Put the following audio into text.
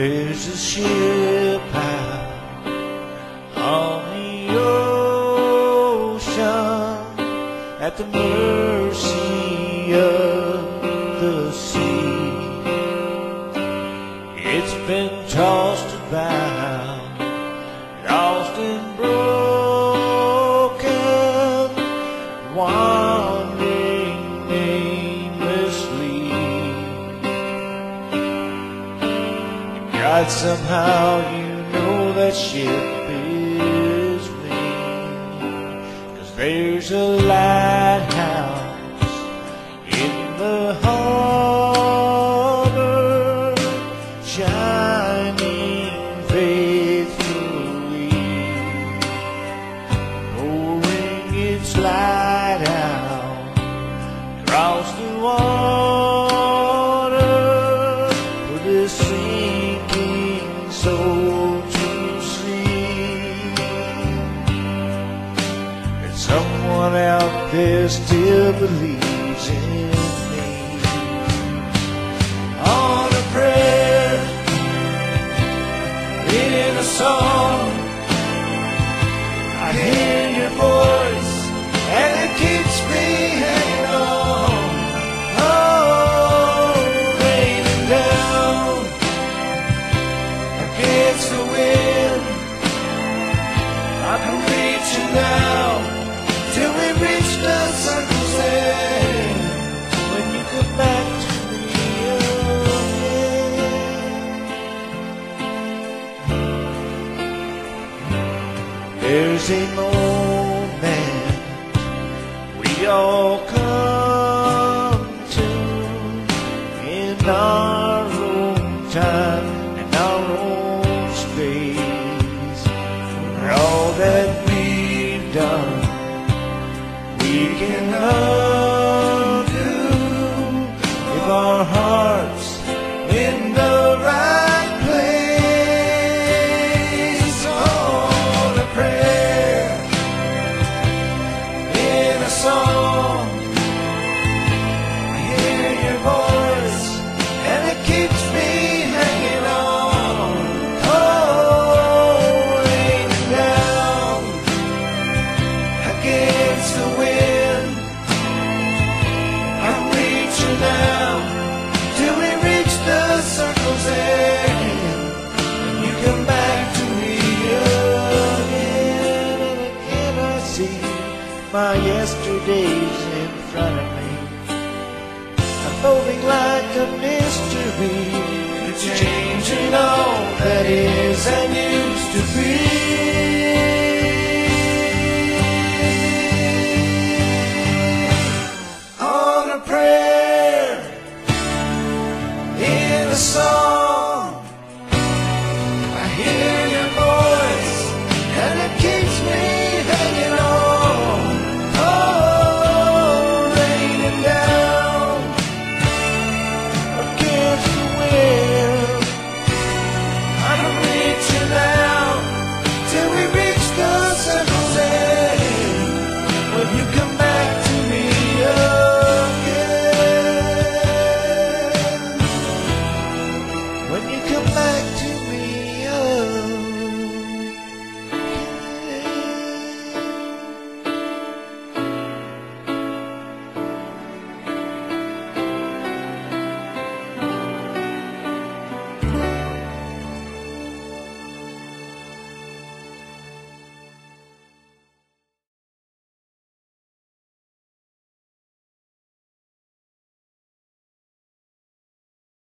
There's a ship out on the ocean at the mercy of the sea. It's been tossed about, lost and broken, wandering God, somehow you know that ship is me. Cause there's a lighthouse in the harbor shining faithfully, pouring its light to that someone out there still believes in There's a moment we all come to in our own time and our own space. For all that we've done, we can undo if our hearts in I hear your voice, and it keeps me hanging on. Against the wind. I'm reaching out till we reach the circle's end. You come back to me again, and see my yesterdays in front of me unfolding like a mystery. It's changing all that is and